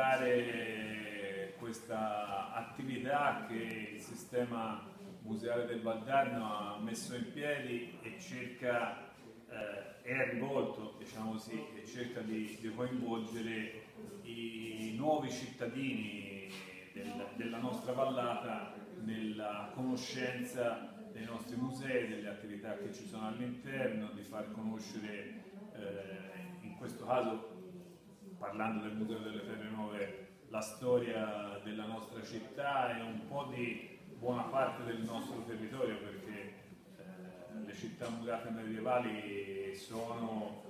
raccontare questa attività che il sistema museale del Valdarno ha messo in piedi e cerca eh, è rivolto diciamo così, e cerca di, di coinvolgere i nuovi cittadini del, della nostra vallata nella conoscenza dei nostri musei, delle attività che ci sono all'interno, di far conoscere eh, in questo caso parlando del Museo delle Terre Nuove la storia della nostra città e un po' di buona parte del nostro territorio perché eh, le città murate medievali sono,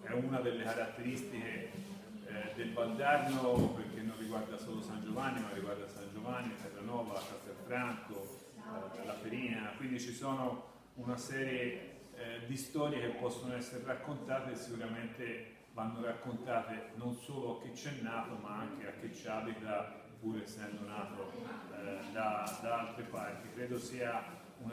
è una delle caratteristiche eh, del Valdarno perché non riguarda solo San Giovanni ma riguarda San Giovanni, Terranova, Castelfranco, eh, La Perina, quindi ci sono una serie eh, di storie che possono essere raccontate e sicuramente vanno raccontate non solo a chi c'è nato ma anche a chi ci abita pur essendo nato eh, da, da, altre parti. Credo sia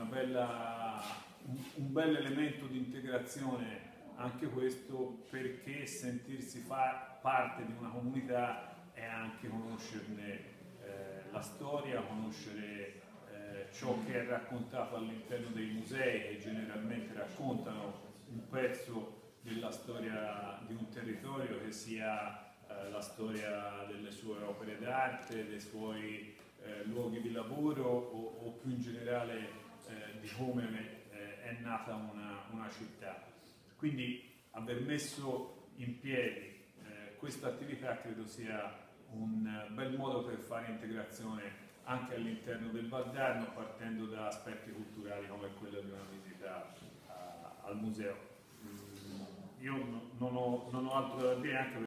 bella, un, un bel elemento di integrazione anche questo perché sentirsi fa parte di una comunità è anche conoscerne eh, la storia, conoscere eh, ciò che è raccontato all'interno dei musei che generalmente raccontano un pezzo della storia di un territorio che sia eh, la storia delle sue opere d'arte, dei suoi eh, luoghi di lavoro o, o più in generale eh, di come eh, è nata una, una, città. Quindi aver messo in piedi eh, questa attività credo sia un bel modo per fare integrazione anche all'interno del Valdarno partendo da aspetti culturali come quello di una visita a, al museo io non ho, non ho altro da dire anche